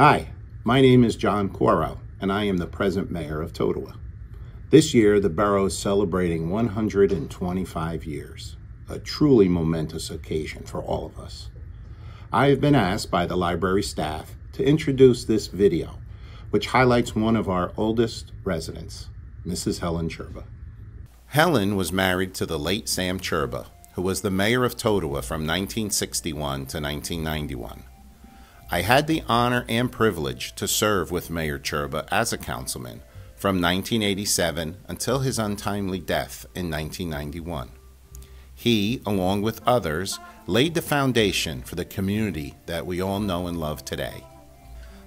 Hi, my name is John Coiro, and I am the present mayor of Totowa. This year, the borough is celebrating 125 years, a truly momentous occasion for all of us. I have been asked by the library staff to introduce this video, which highlights one of our oldest residents, Mrs. Helen Cherba. Helen was married to the late Sam Cherba, who was the mayor of Totowa from 1961 to 1991. I had the honor and privilege to serve with Mayor Cherba as a councilman from 1987 until his untimely death in 1991. He, along with others, laid the foundation for the community that we all know and love today.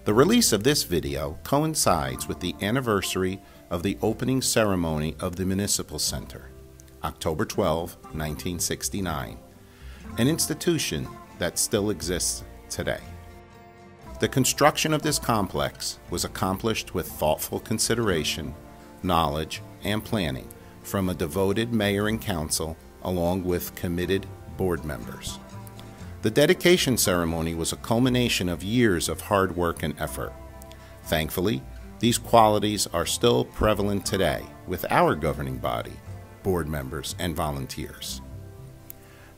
The release of this video coincides with the anniversary of the opening ceremony of the Municipal Center, October 12, 1969, an institution that still exists today. The construction of this complex was accomplished with thoughtful consideration, knowledge, and planning from a devoted mayor and council along with committed board members. The dedication ceremony was a culmination of years of hard work and effort. Thankfully, these qualities are still prevalent today with our governing body, board members, and volunteers.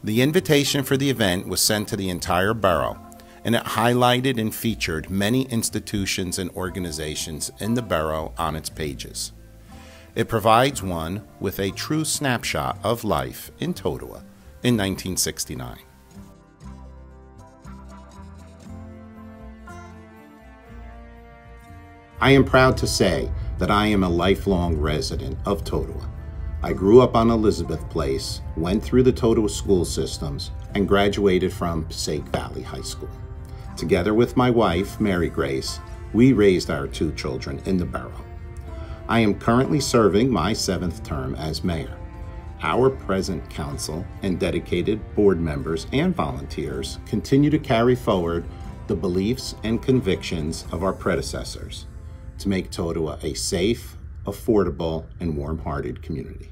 The invitation for the event was sent to the entire borough and it highlighted and featured many institutions and organizations in the borough on its pages. It provides one with a true snapshot of life in Totowa in 1969. I am proud to say that I am a lifelong resident of Totowa. I grew up on Elizabeth Place, went through the Totowa school systems, and graduated from Passaic Valley High School. Together with my wife, Mary Grace, we raised our two children in the borough. I am currently serving my seventh term as mayor. Our present council and dedicated board members and volunteers continue to carry forward the beliefs and convictions of our predecessors to make Totowa a safe, affordable, and warm-hearted community.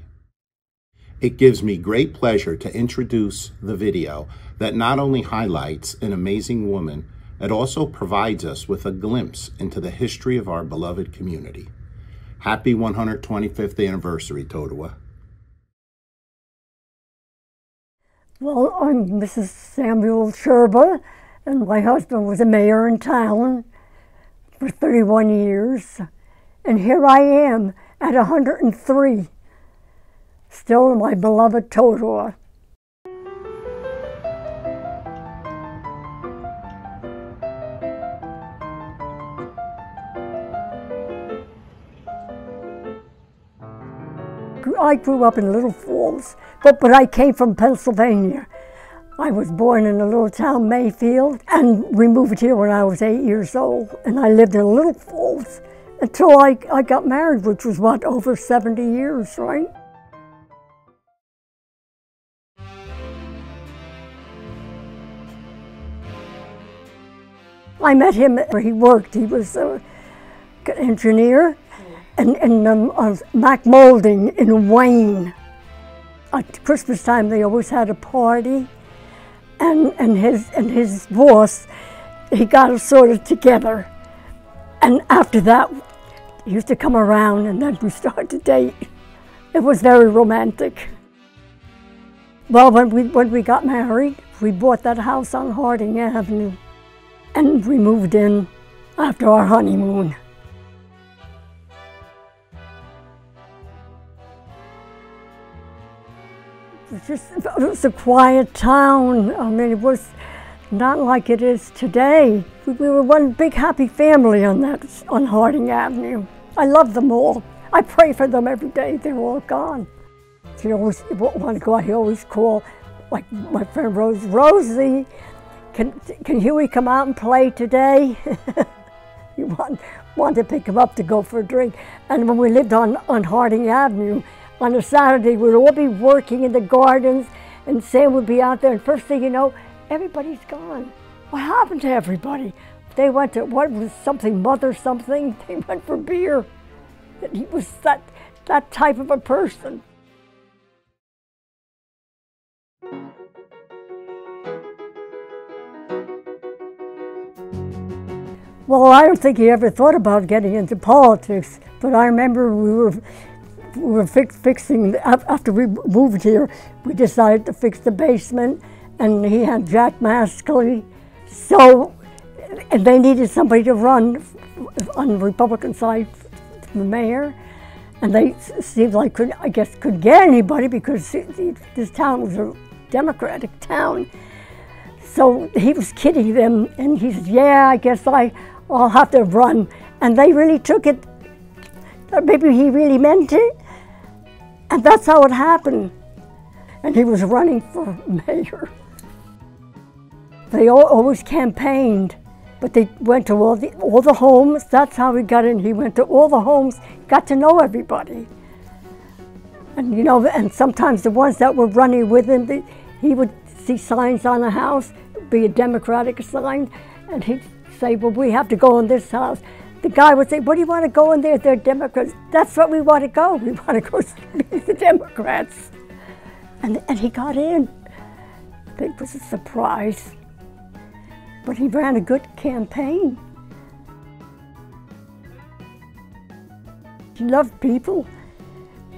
It gives me great pleasure to introduce the video that not only highlights an amazing woman, it also provides us with a glimpse into the history of our beloved community. Happy 125th anniversary, Totowa. Well, I'm Mrs. Samuel Cherba, and my husband was a mayor in town for 31 years. And here I am at 103 still in my beloved Totowa. I grew up in Little Falls, but, but I came from Pennsylvania. I was born in a little town, Mayfield, and we moved here when I was eight years old. And I lived in Little Falls until I, I got married, which was, what, over 70 years, right? I met him where he worked. He was an engineer and, and um, uh, Mack Molding in Wayne. At Christmas time, they always had a party, and, and, his, and his boss, he got us sort of together. And after that, he used to come around, and then we started to date. It was very romantic. Well, when we, when we got married, we bought that house on Harding Avenue and we moved in after our honeymoon. Just it was a quiet town. I mean, it was not like it is today. We were one big happy family on that on Harding Avenue. I love them all. I pray for them every day. They're all gone. He always want to go out. He always call, like my friend Rose, Rosie. Can, can Huey come out and play today? you want, want to pick him up to go for a drink. And when we lived on, on Harding Avenue, on a Saturday, we'd all be working in the gardens, and Sam would be out there, and first thing you know, everybody's gone. What happened to everybody? They went to, what was something, mother something? They went for beer. He was that, that type of a person. Well, I don't think he ever thought about getting into politics, but I remember we were we were fix, fixing after we moved here. We decided to fix the basement, and he had Jack Maskley. So, and they needed somebody to run on the Republican side for mayor, and they seemed like could I guess could get anybody because this town was a Democratic town. So he was kidding them, and he said, "Yeah, I guess I." I'll have to run. And they really took it, maybe he really meant it. And that's how it happened. And he was running for mayor. They always campaigned, but they went to all the, all the homes. That's how he got in. He went to all the homes, got to know everybody. And you know, and sometimes the ones that were running with him, they, he would see signs on the house, be a Democratic sign, and he'd say, well, we have to go in this house. The guy would say, what do you want to go in there? They're Democrats. That's what we want to go. We want to go meet the Democrats. And, and he got in. It was a surprise. But he ran a good campaign. He loved people.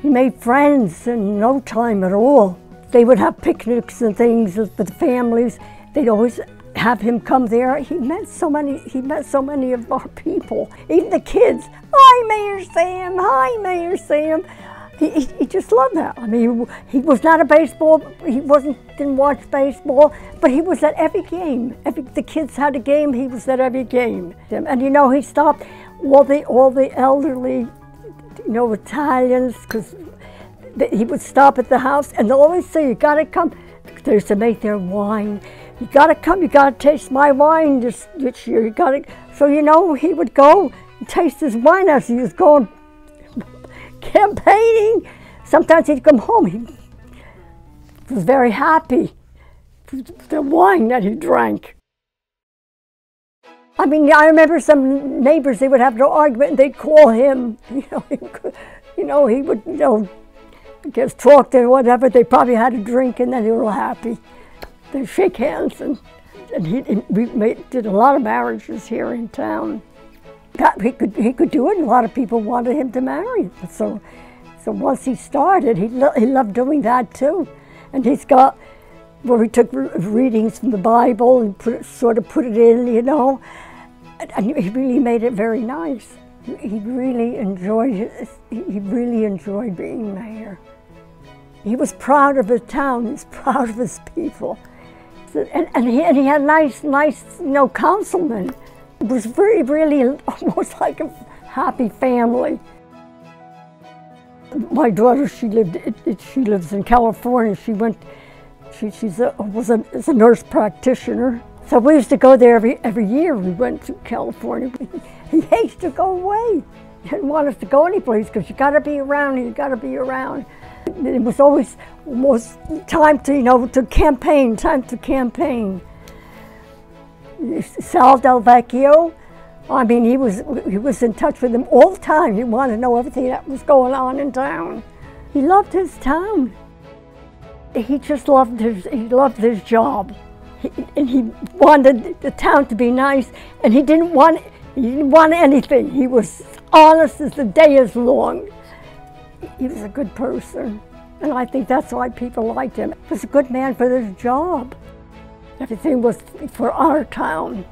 He made friends in no time at all. They would have picnics and things with the families. They'd always have him come there. He met so many. He met so many of our people, even the kids. Hi, Mayor Sam. Hi, Mayor Sam. He, he, he, just loved that. I mean, he was not a baseball. He wasn't didn't watch baseball, but he was at every game. Every the kids had a game. He was at every game. And you know, he stopped all the all the elderly, you know, Italians, because he would stop at the house and they'll always say, "You got to come." They to make their wine you gotta come, you gotta taste my wine this, this year. You gotta, so you know, he would go and taste his wine as he was going campaigning. Sometimes he'd come home, he was very happy with the wine that he drank. I mean, I remember some neighbors, they would have no argument and they'd call him, you know, he you know, he would, you know, guess talk to whatever, they probably had a drink and then they were happy they shake hands, and, and he, we made, did a lot of marriages here in town. God, he could he could do it. A lot of people wanted him to marry. So, so once he started, he lo he loved doing that too, and he's got where he took readings from the Bible and put it, sort of put it in, you know, and, and he really made it very nice. He really enjoyed. He really enjoyed being mayor. He was proud of his town. He was proud of his people and, and, he, and he had nice, nice, you know, councilmen. It was very, really almost like a happy family. My daughter, she lived, she lives in California. She went, she she's a, was a, is a nurse practitioner. So we used to go there every, every year. We went to California. He hates to go away. He didn't want us to go anyplace because you got to be around. You got to be around. It was always was time to, you know, to campaign, time to campaign. Sal Del Vecchio, I mean, he was, he was in touch with them all the time. He wanted to know everything that was going on in town. He loved his town. He just loved his, he loved his job. He, and he wanted the town to be nice, and he didn't want, he didn't want anything. He was honest as the day is long he was a good person. And I think that's why people liked him. He was a good man for his job. Everything was for our town.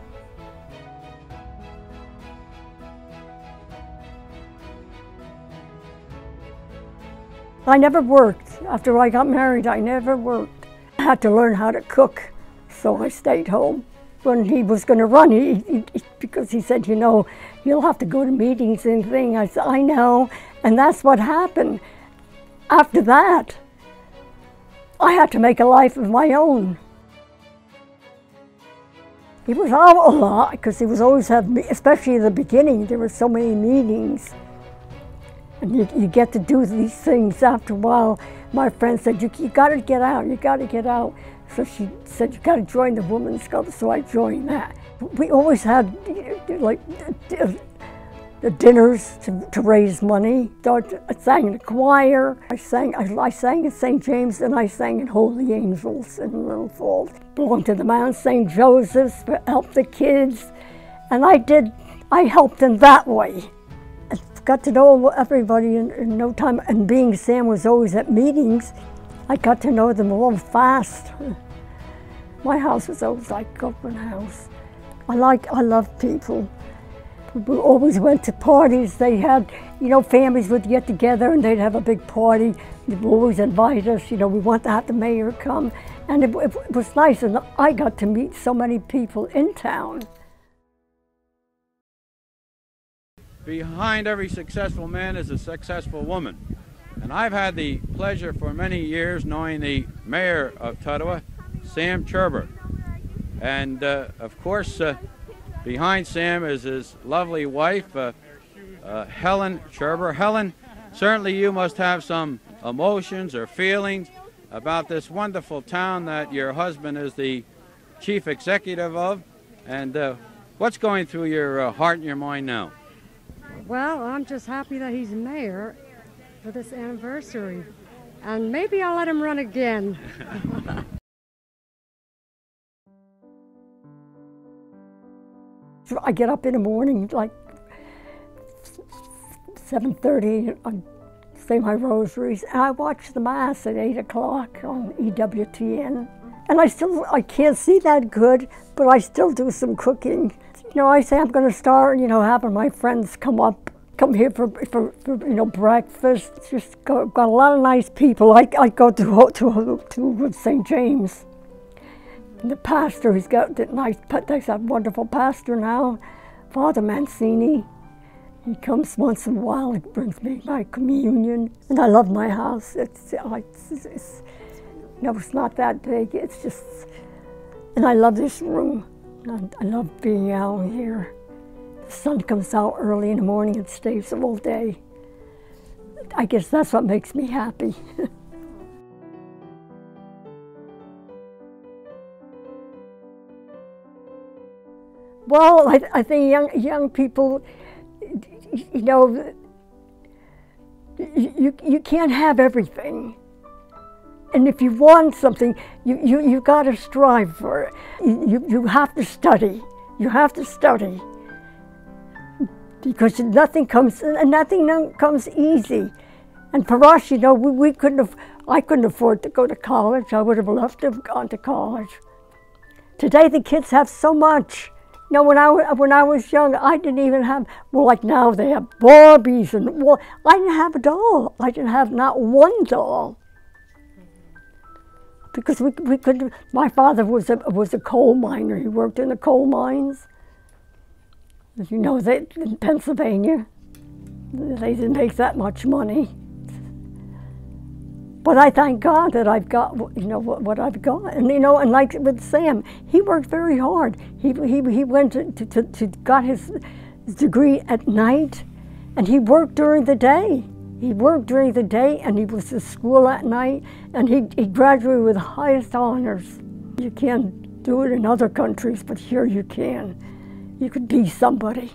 I never worked. After I got married, I never worked. I had to learn how to cook, so I stayed home. When he was going to run, he, he, because he said, you know, you'll have to go to meetings and things. I said, I know. And that's what happened. After that, I had to make a life of my own. He was out a lot because he was always having, especially in the beginning, there were so many meetings. And you, you get to do these things after a while. My friend said, you, you got to get out, you got to get out. So she said, you got to join the Women's Club, so I joined that. We always had like the dinners to, to raise money. I sang in the choir. I sang, I, I sang at St. James and I sang in Holy Angels in Little Falls. Belonged to the Mount St. Joseph's, helped the kids. And I did I helped in that way. I got to know everybody in, in no time, and being Sam was always at meetings, I got to know them all fast. My house was always like open house. I like, I love people. We always went to parties. They had, you know, families would get together and they'd have a big party. They'd always invite us. You know, we want to have the mayor come, and it, it was nice. And I got to meet so many people in town. Behind every successful man is a successful woman. And I've had the pleasure for many years knowing the mayor of Totowa, Sam Cherba. And uh, of course, uh, behind Sam is his lovely wife, uh, uh, Helen Cherba. Helen, certainly you must have some emotions or feelings about this wonderful town that your husband is the chief executive of. And uh, what's going through your uh, heart and your mind now? Well, I'm just happy that he's mayor for this anniversary. And maybe I'll let him run again. I get up in the morning like 7.30, I say my rosaries, and I watch the Mass at 8 o'clock on EWTN. And I still, I can't see that good, but I still do some cooking. You know, I say I'm going to start, you know, having my friends come up, come here for, for, for you know, breakfast. Just got, got a lot of nice people. I, I go to, to, to St. James. The pastor, he's got nice, there's that wonderful pastor now, Father Mancini. He comes once in a while, he brings me my communion. And I love my house. It's, oh, it's, it's, you know, it's not that big, it's just, and I love this room. I love being out here. The sun comes out early in the morning and stays all day. I guess that's what makes me happy. Well, I, I think young young people, you know, you, you can't have everything. And if you want something, you, you, you got to strive for it. You, you have to study. You have to study. Because nothing comes, and nothing comes easy. And for us, you know, we, we couldn't have, I couldn't afford to go to college. I would have loved to have gone to college. Today, the kids have so much. Know, when I, when I was young, I didn't even have, well, like now they have Barbies and, well, I didn't have a doll. I didn't have not one doll. Because we, we couldn't, my father was a, was a coal miner. He worked in the coal mines. You know, they, in Pennsylvania, they didn't make that much money. But I thank God that I've got, you know, what, what, I've got. And, you know, and like with Sam, he worked very hard. He, he, he went to, to, to got his, degree at night, and he worked during the day. He worked during the day, and he was at school at night, and he, he graduated with highest honors. You can't do it in other countries, but here you can. You could be somebody.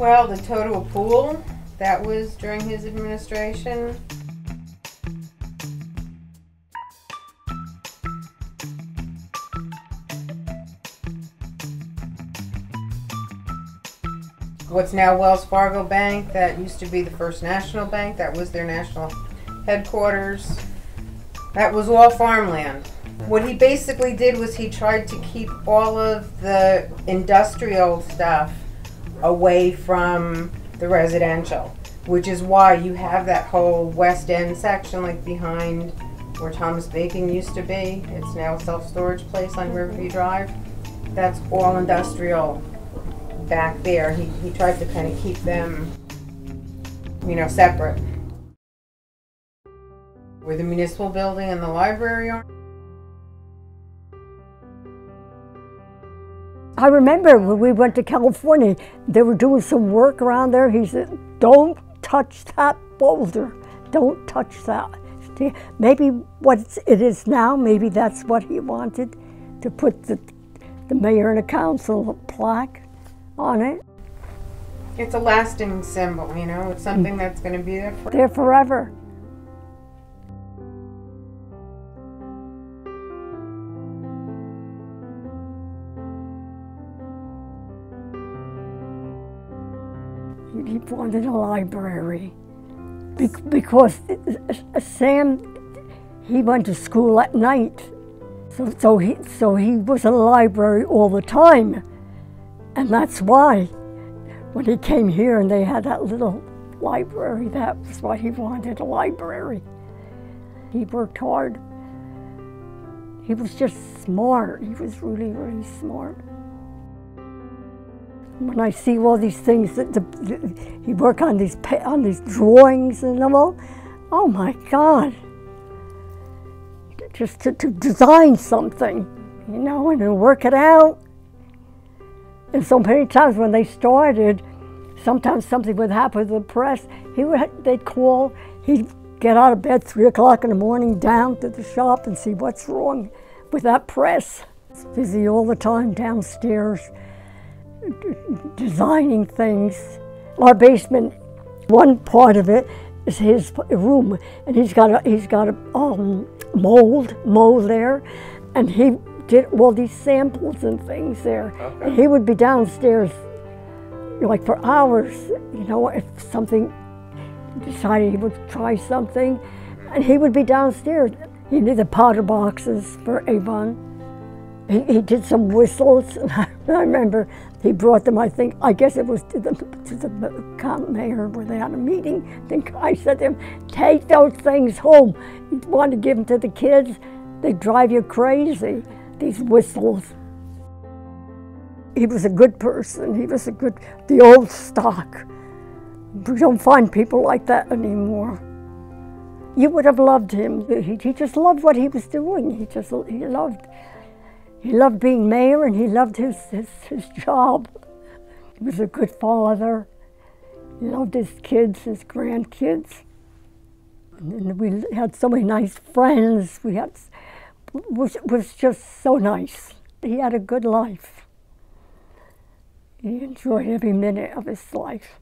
Well, the total pool, that was during his administration. What's now Wells Fargo Bank, that used to be the First National Bank, that was their national headquarters. That was all farmland. What he basically did was he tried to keep all of the industrial stuff away from the residential, which is why you have that whole west end section, like behind where Thomas Baking used to be. It's now a self-storage place on Riverview Drive. That's all industrial back there. He, he tried to kind of keep them, you know, separate. Where the municipal building and the library are. I remember when we went to California, they were doing some work around there. He said, don't touch that boulder. Don't touch that. Maybe what it is now, maybe that's what he wanted, to put the, the mayor and the council plaque on it. It's a lasting symbol, you know, it's something that's going to be there, for there forever. Wanted a library. Be- because Sam, he went to school at night. So, so, he, so he was in the library all the time. And that's why when he came here and they had that little library, that was why he wanted a library. He worked hard. He was just smart. He was really, really smart. When I see all these things that the, the, he worked on these on these drawings and all, oh my God! Just to, to design something, you know, and to work it out. And so many times when they started, sometimes something would happen to the press. He would, they'd call. He'd get out of bed three o'clock in the morning, down to the shop and see what's wrong with that press. He's busy all the time downstairs, designing things. Our basement, one part of it is his room, and he's got a he's got a um, mold mold there, and he did all these samples and things there. Okay. And he would be downstairs like for hours, you know, if something decided he would try something, and he would be downstairs. He did the powder boxes for Avon. He, he did some whistles, and I, I, remember he brought them. I think I guess it was to the to the mayor where they had a meeting. I think I said to him, "Take those things home. You want to give them to the kids? They drive you crazy." these whistles. He was a good person. He was a good, the old stock. We don't find people like that anymore. You would have loved him. He, he just loved what he was doing. He just, he loved, he loved being mayor and he loved his, his, his job. He was a good father. He loved his kids, his grandkids. And we had so many nice friends. We had was, was just so nice. He had a good life. He enjoyed every minute of his life.